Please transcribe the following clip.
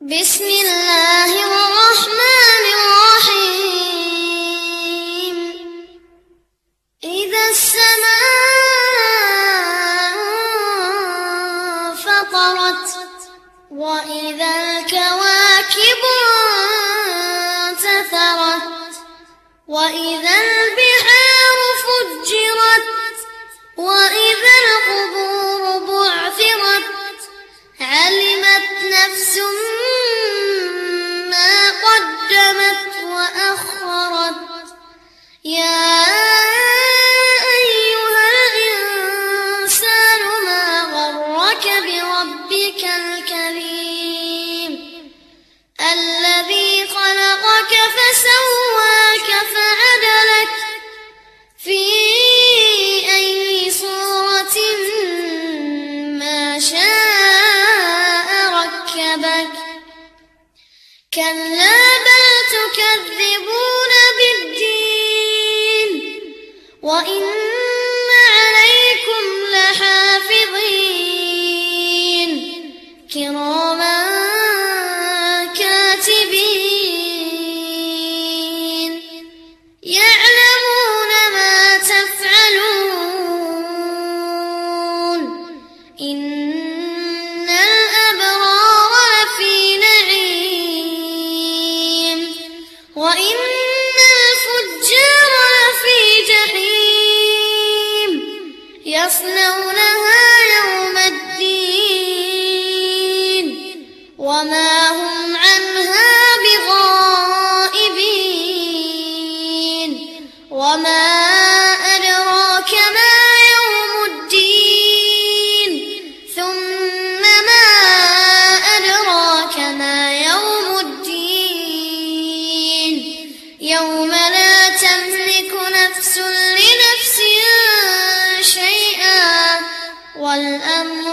بسم الله الرحمن الرحيم. إذا السماء فطرت وإذا الكواكب انتثرت وإذا البحار فجرت وإذا القبور بعثرت علمت نفس ما فسواك فعدلك في أي صورة ما شاء ركبك. كلا بل تكذبون بالدين. وإن إن الأبرار لفي نعيم وإن الفجار لفي جحيم يصلونها يوم الدين وما والأمر